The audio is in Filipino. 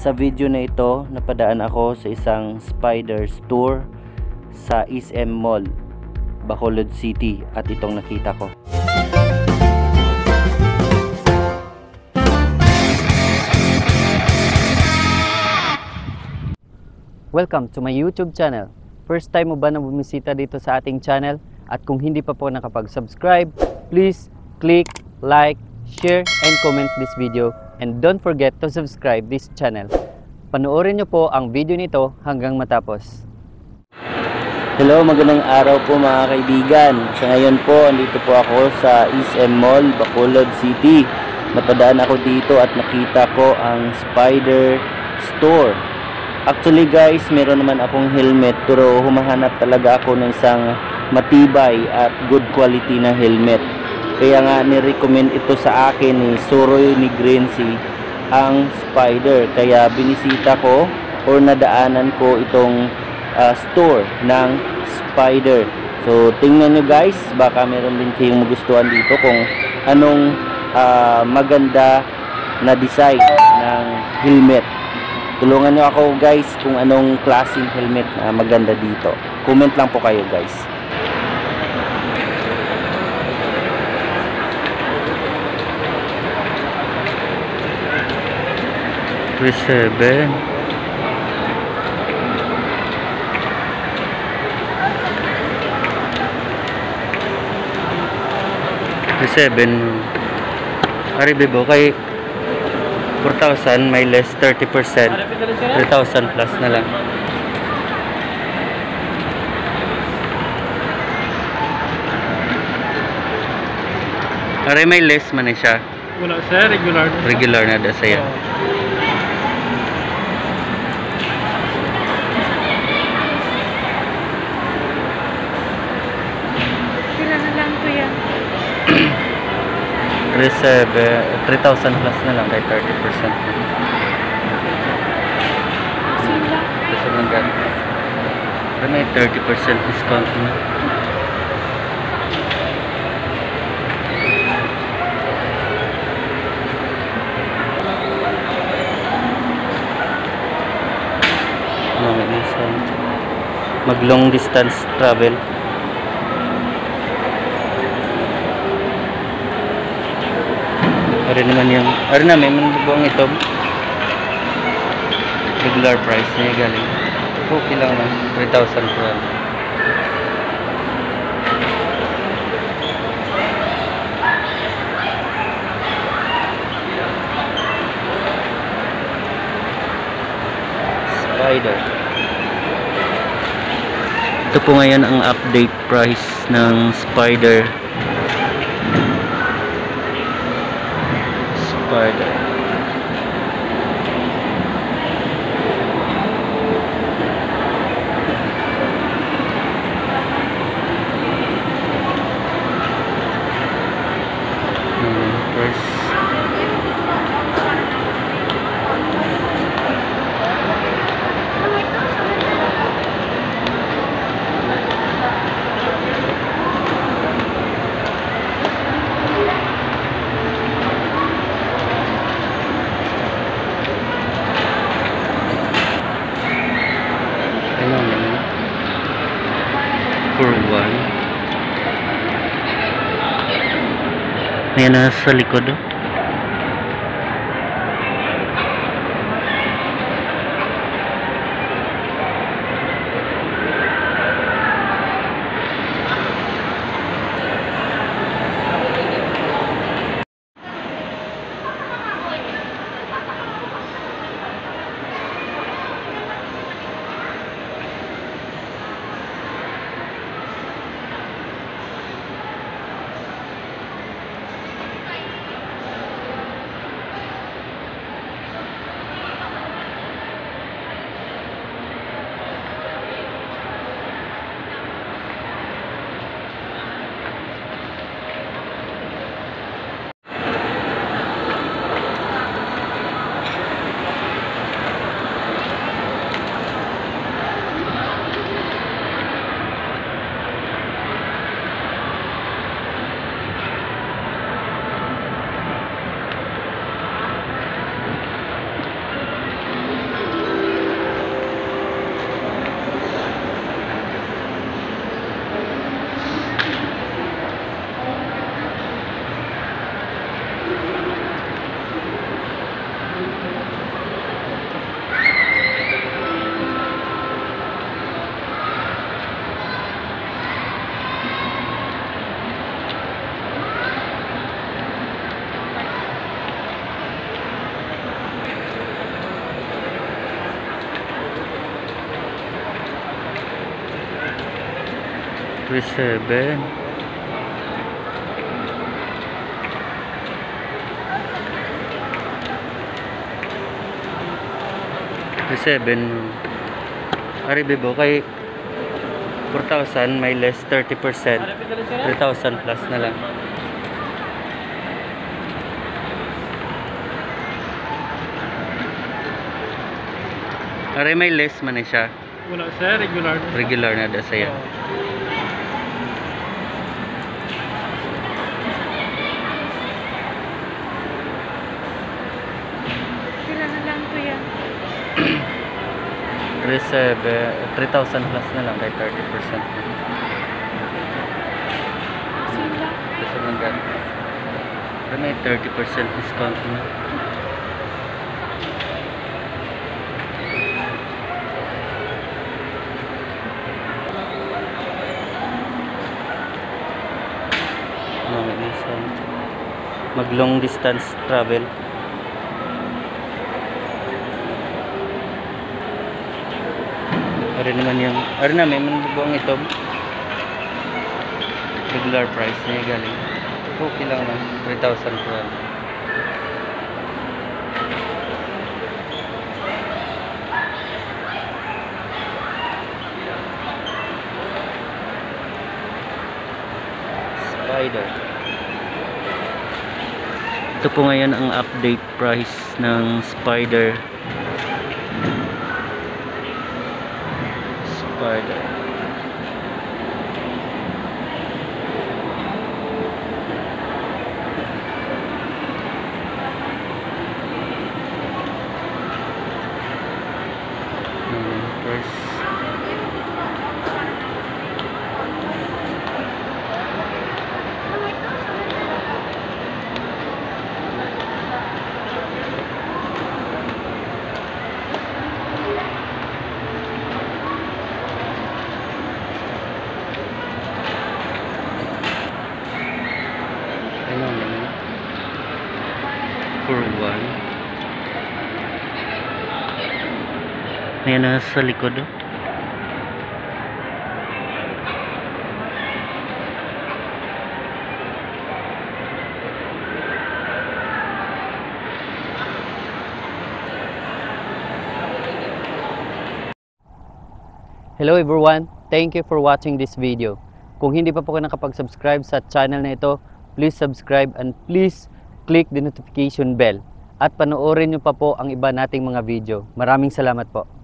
Sa video na ito, napadaan ako sa isang spider store sa SM Mall, Bacolod City at itong nakita ko. Welcome to my YouTube channel. First time mo ba na bumisita dito sa ating channel? At kung hindi pa po nakapag-subscribe, please click like, share, and comment this video. And don't forget to subscribe this channel. Panoorin nyo po ang video nito hanggang matapos. Hello, magandang araw po mga kaibigan. Sa ngayon po, andito po ako sa SM Mall, Bacolod City. Napadaan ako dito at nakita ko ang Spider Store. Actually guys, meron naman akong helmet pero humahanap talaga ako ng isang matibay at good quality na helmet. Kaya nga ni-recommend ito sa akin ni Soroy ni Grenzy ang Spider. Kaya binisita ko or nadaanan ko itong uh, store ng Spider. So tingnan nyo guys, baka meron din kayong magustuhan dito kung anong uh, maganda na design ng helmet. Tulungan nyo ako guys kung anong klaseng helmet na maganda dito. Comment lang po kayo guys. Three seven. Three seven. Ari bebo kay 4,000 may less 30%. 3,000 plus na lang. Aray may less man eh siya. Wala sir, regular na. Regular na da saya. Sila na lang to yan. 3,700 3,000 plus na lang kay 30%. Sila. Kasi lang ganun. Pero may 30% discount na. Mag long distance travel. Ari naman yung, ari na may manubong ito. Regular price niya galing. Okay lang man, 3,000 per ano. Spider. Ito po ngayon ang update price ng Spider. Spider. Hmm, price. Ano naman? For one. Ayan na sa likod. oh. 37. Seven. Ari bebo kay 4,000 may less 30%. 3,000 plus na lang. Ari may less man eh siya. Wala sir, regular. Regular na da saya. Pila na lang to yan. 3,700 3,000 plus na lang kay 30%. Sila. Kasi man gan. Pero may 30% discount na. Mag long distance travel. Ari naman yung, ari na may manbubuang ito. Regular price niya galing. Okay lang man, 3,000 per ano. Spider. Ito po ngayon ang update price ng Spider. Spider. Hmm, price. Ano naman? For one. Ayan na sa likod. oh. Hello everyone, thank you for watching this video. Kung hindi pa po kayo nakapag-subscribe sa channel na ito, please subscribe and please click the notification bell at panoorin nyo pa po ang iba nating mga video. Maraming salamat po.